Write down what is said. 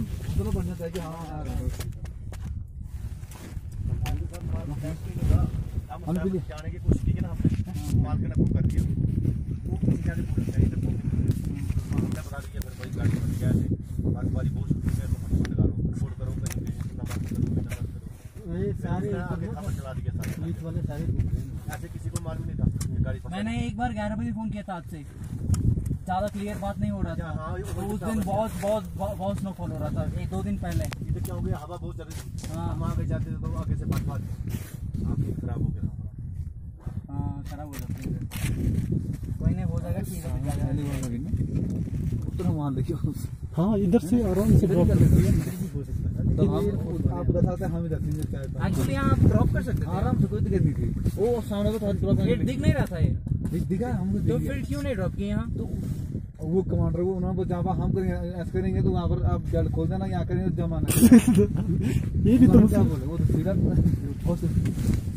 वही है बढ़िया चाहिए कि हाँ आ रहे हैं। हम हम भी जाने की कोशिश की कि ना हमने। माल के कर दिया। वो किसी जाने फ़ोन चाहिए तो हमने बता दिया फिर वही गाड़ी बन गया थे बाकी वाली बहुत शुरू है तो हम लगा लो फ़ोन करो कहीं पे नंबर करो नंबर करो। ये सारे आगे चला दिया सारे पुलिस वाले सारे घूम रहे हैं। ऐसे किसी को मालूम नहीं था गाड़ी मैंने एक बार ग्यारह बजे फ़ोन किया था आज से ज़्यादा क्लियर बात नहीं हो रहा अच्छा, हाँ, था तो उस दिन बहुत बहुत बहुत स्नोफॉल हो रहा था। एक दो दिन पहले। इधर क्या हो गया? हवा बहुत चल रही थी। हाँ। हम आगे जाते थे तो आगे से बात बात। खराब हो गया हाँ खराब हो जाता है। कोई नहीं हो जाएगा ठीक है उतना हाँ। इधर से आराम से ड्रॉप कर तो हम आप बताते हैं हम इधर से क्या है। एक्चुअली यहाँ आप ड्रॉप कर सकते थे। आराम से कोई दिक्कत नहीं थी। वो सामने को थोड़ा ड्रॉप फिर दिख नहीं रहा था ये। दिख दिखा हमको तो फिर क्यों नहीं ड्रॉप किए यहाँ? तो वो कमांडर वो उन्होंने जहाँ पर हम करेंगे ऐसे करेंगे तो वहाँ पर आप जल खोल देना यहाँ करेंगे तो जमाना ये भी तो तो क्या बोले? वो तो सीधा